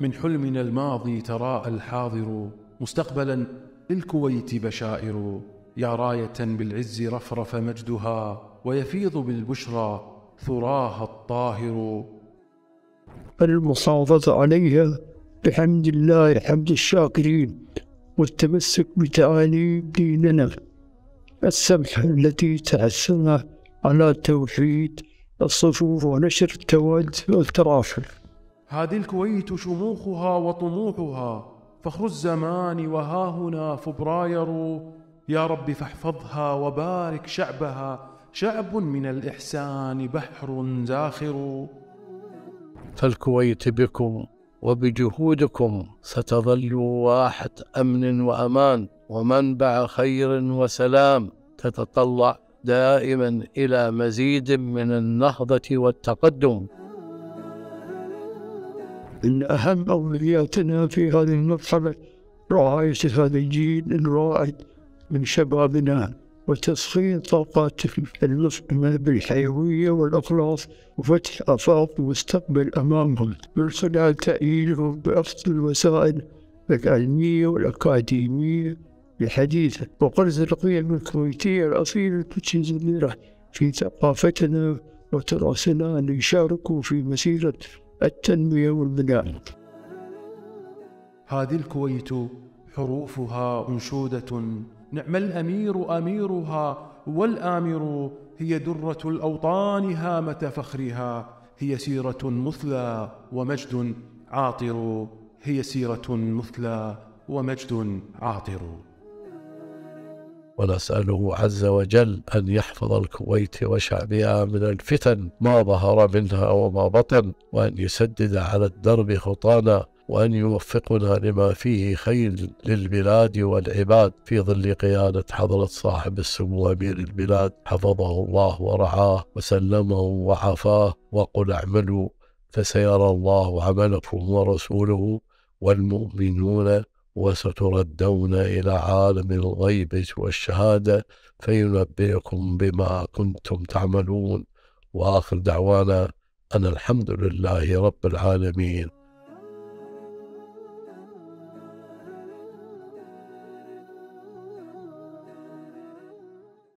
من حلمنا الماضي تراءى الحاضر مستقبلا للكويت بشائر. يا راية بالعز رفرف مجدها ويفيض بالبشرى ثراها الطاهر. المحافظة عليها بحمد الله حمد الشاكرين والتمسك بتعاليم ديننا. السمحة التي تحسنا على توحيد الصفوف ونشر التواد والترافع هذه الكويت شموخها وطموحها فخر الزمان وها هنا فبراير. يا رب فاحفظها وبارك شعبها شعب من الإحسان بحر زاخر. فالكويت بكم وبجهودكم ستظل واحة أمن وأمان ومنبع خير وسلام تتطلع دائما إلى مزيد من النهضة والتقدم. إن أهم أولوياتنا في هذه المرحلة رعاية هذا الجيل الرائد من شبابنا وتسخير طاقاتهم المفهمة بالحيوية والإخلاص وفتح آفاق المستقبل أمامهم. من خلال تأييدهم بأفضل الوسائل العلمية والأكاديمية الحديثة وقرز القيم الكويتية الأصيلة المتجذرة في ثقافتنا وتراثنا ليشاركوا في مسيرة التنمية والبناء هذه الكويت حروفها أنشودة نعم الأمير أميرها والآمر هي درة الأوطان هامة فخرها. هي سيرة مثلى ومجد عاطر. هي سيرة مثلى ومجد عاطر. ونسأله عز وجل أن يحفظ الكويت وشعبها من الفتن ما ظهر منها وما بطن وأن يسدد على الدرب خطانا وأن يوفقنا لما فيه خير للبلاد والعباد. في ظل قيادة حضرة صاحب السمو أمير البلاد حفظه الله ورعاه وسلمه وعافاه وقل اعملوا فسيرى الله عملكم ورسوله والمؤمنون وستردون إلى عالم الغيب والشهادة فينبئكم بما كنتم تعملون. وآخر دعوانا أن الحمد لله رب العالمين.